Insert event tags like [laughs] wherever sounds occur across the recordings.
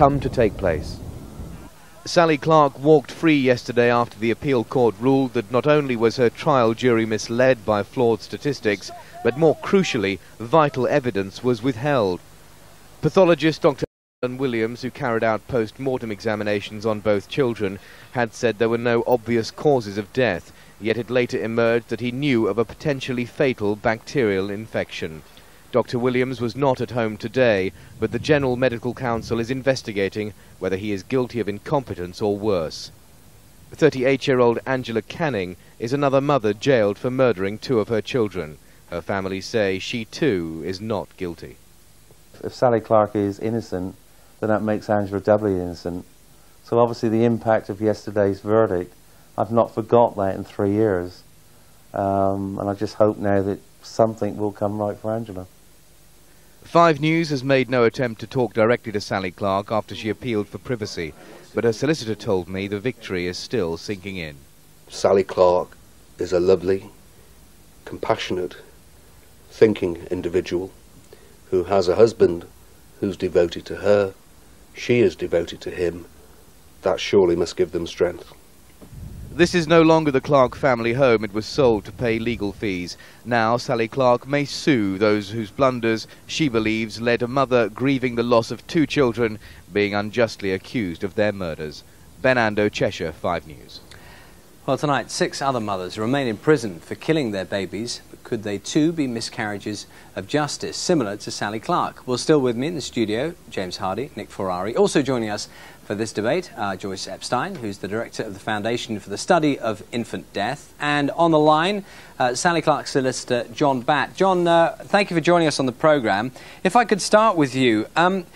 come to take place. Sally Clark walked free yesterday after the appeal court ruled that not only was her trial jury misled by flawed statistics, but more crucially, vital evidence was withheld. Pathologist Dr. Alan Williams, who carried out post-mortem examinations on both children, had said there were no obvious causes of death, yet it later emerged that he knew of a potentially fatal bacterial infection. Dr. Williams was not at home today, but the General Medical Council is investigating whether he is guilty of incompetence or worse. 38-year-old Angela Cannings is another mother jailed for murdering two of her children. Her family say she too is not guilty. If Sally Clark is innocent, then that makes Angela doubly innocent. So obviously the impact of yesterday's verdict, I've not forgot that in three years. Um, and I just hope now that something will come right for Angela. Five News has made no attempt to talk directly to Sally Clark after she appealed for privacy, but her solicitor told me the victory is still sinking in. Sally Clark is a lovely, compassionate, thinking individual who has a husband who's devoted to her, she is devoted to him. That surely must give them strength. This is no longer the Clark family home. It was sold to pay legal fees. Now, Sally Clark may sue those whose blunders she believes led a mother grieving the loss of two children being unjustly accused of their murders. Ben Ando, Cheshire, 5 News. Well, tonight, six other mothers remain in prison for killing their babies. But could they too be miscarriages of justice, similar to Sally Clark? Well, still with me in the studio, James Hardy, Nick Ferrari. Also joining us for this debate, uh, Joyce Epstein, who's the director of the Foundation for the Study of Infant Death. And on the line, uh, Sally Clark's solicitor, John Batt. John, uh, thank you for joining us on the programme. If I could start with you. Um,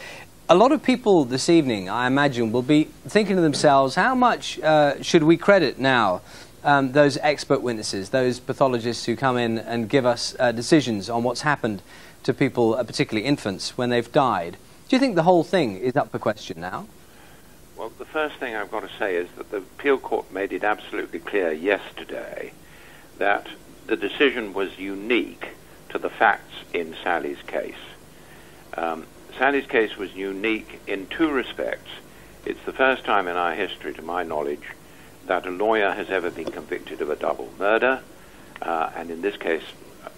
a lot of people this evening, I imagine, will be thinking to themselves, how much uh, should we credit now um, those expert witnesses, those pathologists who come in and give us uh, decisions on what's happened to people, uh, particularly infants, when they've died? Do you think the whole thing is up for question now? Well, the first thing I've got to say is that the appeal court made it absolutely clear yesterday that the decision was unique to the facts in Sally's case. Um, Sally's case was unique in two respects. It's the first time in our history, to my knowledge, that a lawyer has ever been convicted of a double murder, uh, and in this case,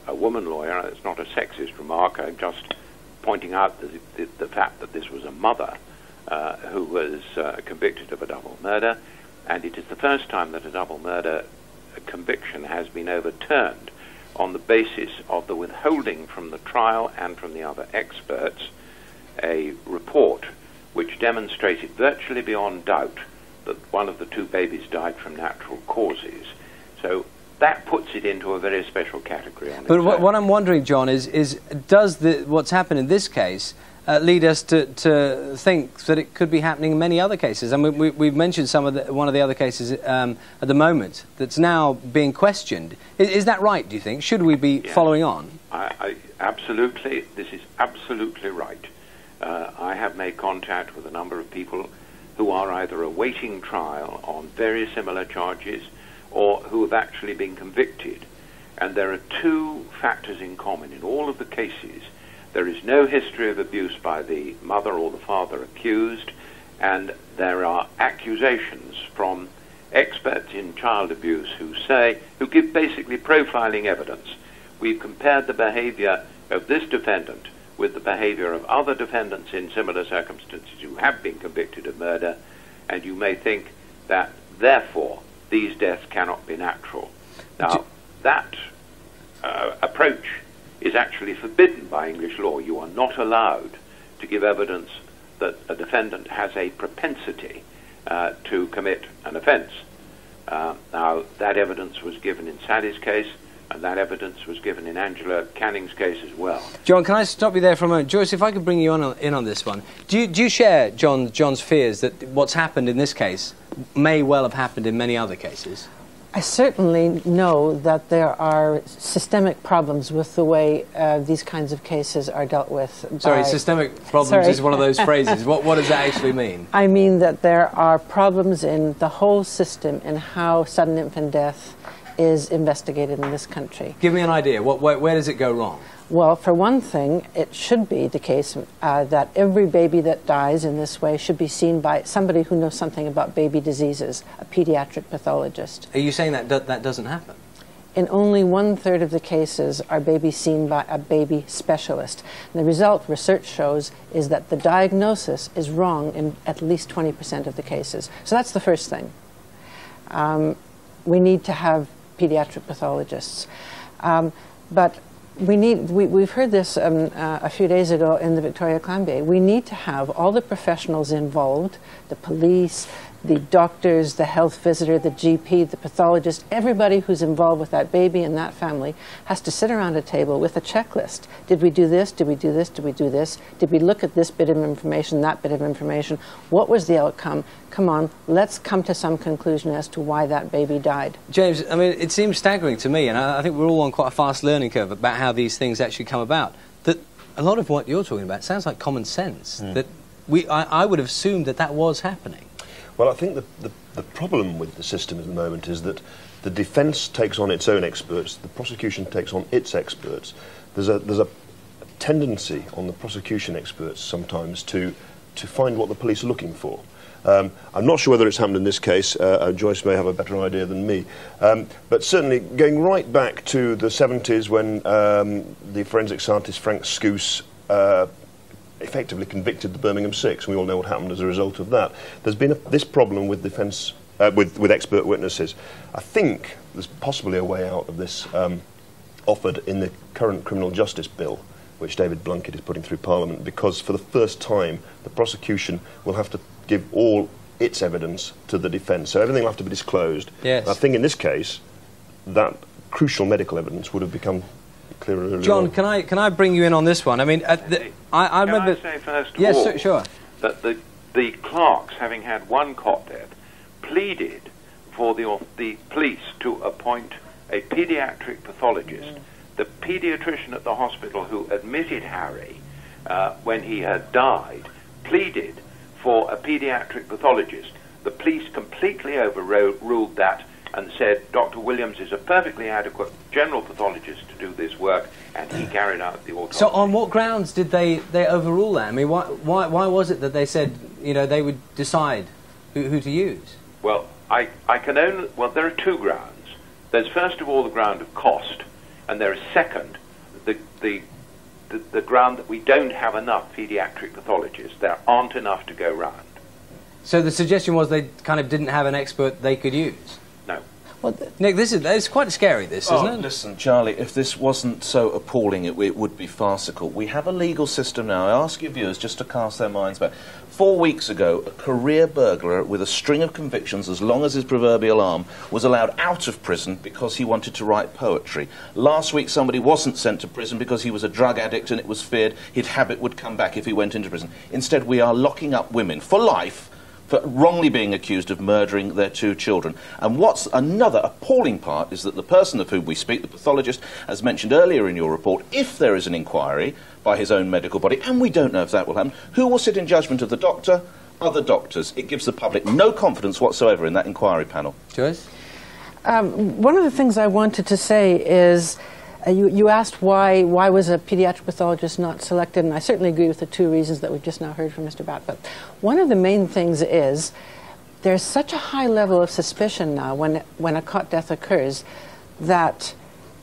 a woman lawyer. It's not a sexist remark. I'm just pointing out the, the, the fact that this was a mother uh, who was uh, convicted of a double murder, and it is the first time that a double murder conviction has been overturned on the basis of the withholding from the trial and from the other experts a report which demonstrated virtually beyond doubt that one of the two babies died from natural causes. So that puts it into a very special category. but what, what, I'm wondering, John, is, is does the, what's happened in this case uh, lead us to, to think that it could be happening in many other cases? I mean, we, have mentioned some of the, one of the other cases um, at the moment that's now being questioned. Is, is, that right, do you think? Should we be yeah. following on? I, I, absolutely. This is absolutely right. Uh, I have made contact with a number of people who are either awaiting trial on very similar charges or who have actually been convicted. And there are two factors in common in all of the cases. There is no history of abuse by the mother or the father accused, and there are accusations from experts in child abuse who say, who give basically profiling evidence. We've compared the behavior of this defendant with the behavior of other defendants in similar circumstances who have been convicted of murder, and you may think that, therefore, these deaths cannot be natural. Now, that uh, approach is actually forbidden by English law. You are not allowed to give evidence that a defendant has a propensity uh, to commit an offence. Uh, now, that evidence was given in Sally's case and that evidence was given in Angela Cannings' case as well. John, can I stop you there for a moment? Joyce, if I could bring you on, in on this one. Do you, do you share John, John's fears that what's happened in this case may well have happened in many other cases? I certainly know that there are systemic problems with the way uh, these kinds of cases are dealt with. Sorry, systemic problems Sorry. is one of those phrases. what, what does that actually mean? [laughs] I mean that there are problems in the whole system in how sudden infant death is investigated in this country. Give me an idea. What, where, where does it go wrong? Well, for one thing, it should be the case uh, that every baby that dies in this way should be seen by somebody who knows something about baby diseases, a pediatric pathologist. Are you saying that do that doesn't happen? In only one third of the cases are babies seen by a baby specialist. And the result, research shows, is that the diagnosis is wrong in at least 20% of the cases. So that's the first thing. Um, we need to have pediatric pathologists. Um, but we need, we, have heard this um, uh, a few days ago in the Victoria Climbié We need to have all the professionals involved, the police, the doctors, the health visitor, the GP, the pathologist, everybody who's involved with that baby and that family has to sit around a table with a checklist. Did we do this? Did we do this? Did we do this? Did we look at this bit of information, that bit of information? What was the outcome? Come on, let's come to some conclusion as to why that baby died. James, I mean, it seems staggering to me, and I, I think we're all on quite a fast learning curve about how these things actually come about. That a lot of what you're talking about sounds like common sense. Mm. That we, I, I would have assumed that that was happening. Well, I think the, the, the problem with the system at the moment is that the defence takes on its own experts, the prosecution takes on its experts. There's a, there's a tendency on the prosecution experts sometimes to, to find what the police are looking for. Um, I'm not sure whether it's happened in this case. Uh, uh, Joyce may have a better idea than me. Um, but certainly, going right back to the 70s when um, the forensic scientist Frank Skuse uh, effectively convicted the Birmingham Six. We all know what happened as a result of that. There's been a, this problem with defence, uh, with, with expert witnesses. I think there's possibly a way out of this um, offered in the current criminal justice bill, which David Blunkett is putting through Parliament, because for the first time the prosecution will have to give all its evidence to the defence. So everything will have to be disclosed. Yes. I think in this case, that crucial medical evidence would have become clearer. John, can I can I bring you in on this one? I mean, the, I, I can remember. I say first of yes, all sure. that the the Clarks, having had one cot death, pleaded for the the police to appoint a paediatric pathologist. Mm. The paediatrician at the hospital who admitted Harry uh, when he had died pleaded for a paediatric pathologist. The police completely overruled that and said Dr. Williams is a perfectly adequate general pathologist to do this work, and he carried out the autopsy. So, on what grounds did they, they overrule that? I mean, why, why, why was it that they said, you know, they would decide who, who to use? Well, I, I can only, well, there are two grounds. There's first of all the ground of cost, and there is second, the, the, the, the ground that we don't have enough paediatric pathologists. There aren't enough to go round. So the suggestion was they kind of didn't have an expert they could use? Well, Nick, this is it's quite scary, this, isn't oh, it? Listen, Charlie, if this wasn't so appalling, it, it, would be farcical. We have a legal system now. I ask your viewers just to cast their minds back. Four weeks ago, a career burglar with a string of convictions as long as his proverbial arm was allowed out of prison because he wanted to write poetry. Last week, somebody wasn't sent to prison because he was a drug addict and it was feared his habit would come back if he went into prison. Instead, we are locking up women for life for wrongly being accused of murdering their two children. And what's another appalling part is that the person of whom we speak, the pathologist, as mentioned earlier in your report, if there is an inquiry by his own medical body, and we don't know if that will happen, who will sit in judgment of the doctor? Other doctors. It gives the public no confidence whatsoever in that inquiry panel. Joyce? Um, one of the things I wanted to say is Uh, you, you asked why, why was a pediatric pathologist not selected, and I certainly agree with the two reasons that we've just now heard from Mr. Batt. But one of the main things is there's such a high level of suspicion now when, when a cot death occurs that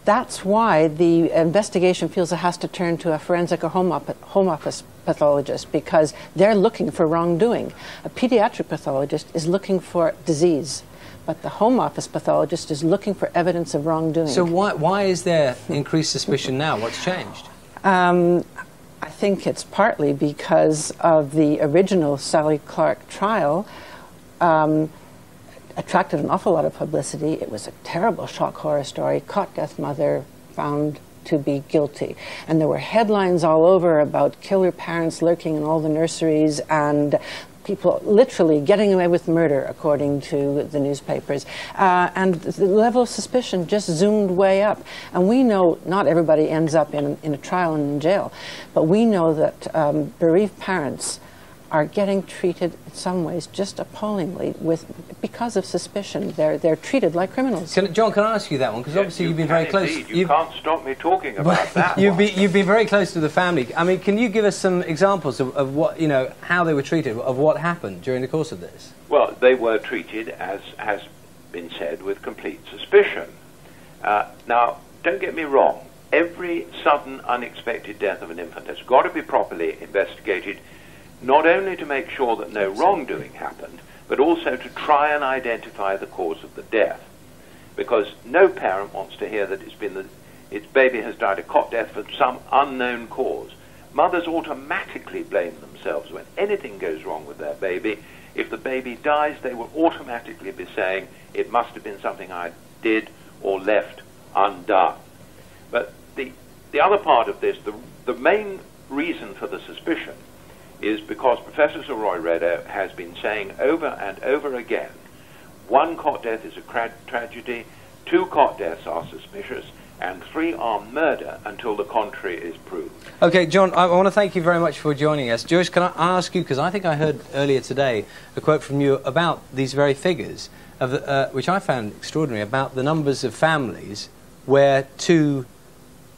that's why the investigation feels it has to turn to a forensic or home, op home office pathologist because they're looking for wrongdoing. A pediatric pathologist is looking for disease but the Home Office pathologist is looking for evidence of wrongdoing. So why, why is there increased suspicion now? What's changed? Um, I think it's partly because of the original Sally Clark trial. Um, attracted an awful lot of publicity. It was a terrible shock horror story. Cot death mother found to be guilty. And there were headlines all over about killer parents lurking in all the nurseries and people literally getting away with murder, according to the newspapers. Uh, and the level of suspicion just zoomed way up. And we know not everybody ends up in, in a trial and in jail, but we know that um, bereaved parents are getting treated in some ways just appallingly with because of suspicion. They're they're treated like criminals. Can, John, can I ask you that one? Because obviously you you've been very close. indeed. You you've- can't stop me talking about that. [laughs] you've one. been, you've been very close to the family. I mean, can you give us some examples of, of what, you know, how they were treated, of what happened during the course of this? Well, they were treated, as has been said, with complete suspicion. Uh, now, don't get me wrong. Every sudden, unexpected death of an infant has got to be properly investigated, not only to make sure that no wrongdoing happened, but also to try and identify the cause of the death. Because no parent wants to hear that it's been the, its baby has died a cot death from some unknown cause. Mothers automatically blame themselves when anything goes wrong with their baby. If the baby dies, they will automatically be saying, it must have been something I did or left undone. But the, the other part of this, the, the main reason for the suspicion is because Professor Sir Roy has been saying over and over again, one cot death is a tragedy, two cot deaths are suspicious, and three are murder until the contrary is proved. Okay, John, I, want to thank you very much for joining us. Joyce, can I ask you, because I think I heard earlier today a quote from you about these very figures, uh, which I found extraordinary, about the numbers of families where two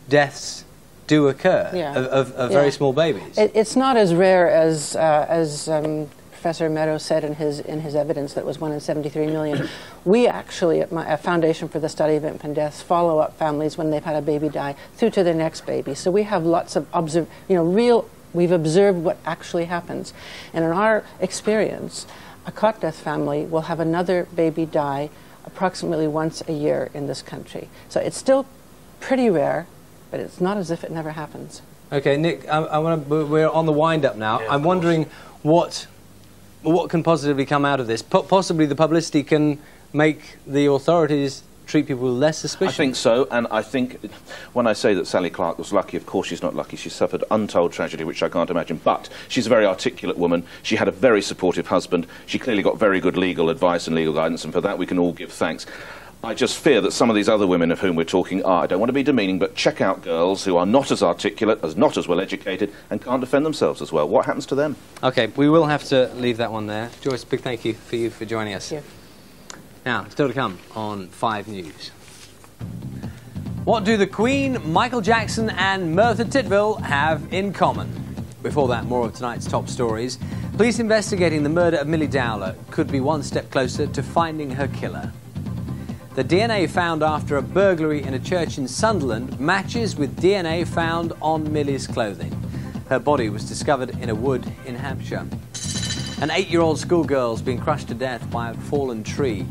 deaths do occur Yeah. of, of, of Yeah. very small babies. It, it's not as rare as uh, as um, Professor Meadows said in his in his evidence that was one in 73 million. [coughs] we actually at my at Foundation for the Study of Infant Deaths follow up families when they've had a baby die through to their next baby. So we have lots of observe, you know, real. We've observed what actually happens, and in our experience, a cot death family will have another baby die approximately once a year in this country. So it's still pretty rare, but it's not as if it never happens. Okay, Nick, I, I want to, we're on the wind up now. Yeah, I'm of wondering what what can positively come out of this. Po- possibly the publicity can make the authorities treat people with less suspicion. I think so, and I think when I say that Sally Clark was lucky, of course she's not lucky. She suffered untold tragedy, which I can't imagine. But she's a very articulate woman. She had a very supportive husband. She clearly got very good legal advice and legal guidance, and for that we can all give thanks. I just fear that some of these other women of whom we're talking are, I don't want to be demeaning, but check out girls who are not as articulate, as not as well educated, and can't defend themselves as well. What happens to them? Okay, we will have to leave that one there. Joyce, big thank you for you for joining us. Thank you. Now, still to come on 5 News. What do the Queen, Michael Jackson, and Merthyr Tydfil have in common? Before that, more of tonight's top stories. Police investigating the murder of Milly Dowler could be one step closer to finding her killer. The DNA found after a burglary in a church in Sunderland matches with DNA found on Milly's clothing. Her body was discovered in a wood in Hampshire. An eight year old schoolgirl's been crushed to death by a fallen tree.